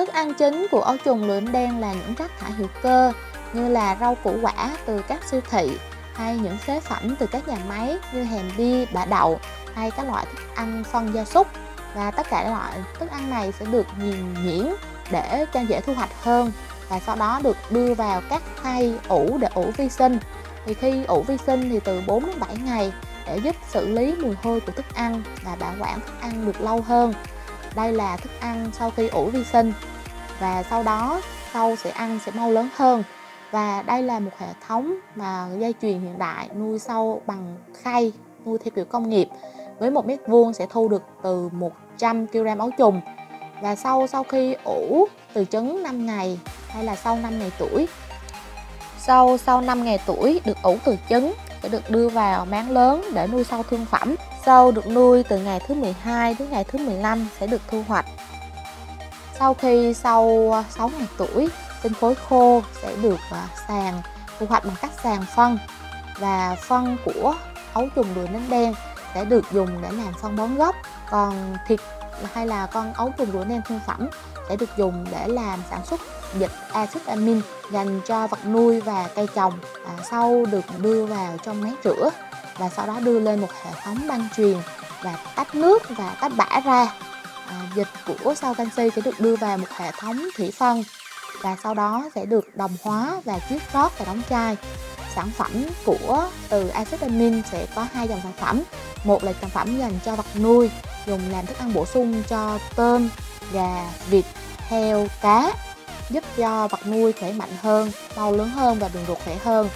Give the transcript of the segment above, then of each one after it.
thức ăn chính của ấu trùng lửa đen là những rác thải hữu cơ như là rau củ quả từ các siêu thị hay những phế phẩm từ các nhà máy như hèm bia, bã đậu hay các loại thức ăn phân gia súc. Và tất cả loại thức ăn này sẽ được nghiền nhuyễn để cho dễ thu hoạch hơn và sau đó được đưa vào các khay ủ để ủ vi sinh. Thì khi ủ vi sinh thì từ 4 đến 7 ngày để giúp xử lý mùi hôi của thức ăn và bảo quản thức ăn được lâu hơn. Đây là thức ăn sau khi ủ vi sinh và sau đó sâu sẽ ăn sẽ mau lớn hơn. Và đây là một hệ thống mà dây chuyền hiện đại nuôi sâu bằng khay, nuôi theo kiểu công nghiệp. Với một mét vuông sẽ thu được từ 100 kg ấu trùng. Và sau sau khi ủ từ trứng 5 ngày hay là sau 5 ngày tuổi, sau sau 5 ngày tuổi được ủ từ trứng sẽ được đưa vào máng lớn để nuôi sâu thương phẩm. Sâu được nuôi từ ngày thứ 12 đến ngày thứ 15 sẽ được thu hoạch sau khi sau à, 6 ngày tuổi tinh khối khô sẽ được sàng sàn thu hoạch bằng cách sàn phân. Và phân của ấu trùng đuôi nến đen sẽ được dùng để làm phân bón gốc. Còn thịt hay là con ấu trùng đuôi đen thương phẩm sẽ được dùng để làm sản xuất dịch axit amin dành cho vật nuôi và cây trồng à, sau được đưa vào trong máy rửa. Và sau đó đưa lên một hệ thống băng truyền và tách nước và tách bã ra. Ờ, dịch của sao canxi sẽ được đưa vào một hệ thống thủy phân và sau đó sẽ được đồng hóa và chiết rót và đóng chai. Sản phẩm của, từ axit amin sẽ có hai dòng sản phẩm. Một là sản phẩm dành cho vật nuôi, dùng làm thức ăn bổ sung cho tôm, gà, vịt, heo, cá, giúp cho vật nuôi khỏe mạnh hơn, mau lớn hơn và đường ruột khỏe hơn.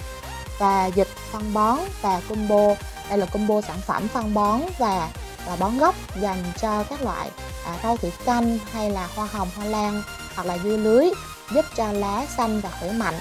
Và dịch phân bón và combo, đây là combo sản phẩm phân bón và và bón gốc dành cho các loại à, rau thủy canh hay là hoa hồng hoa lan hoặc là dưa lưới giúp cho lá xanh và khỏe mạnh.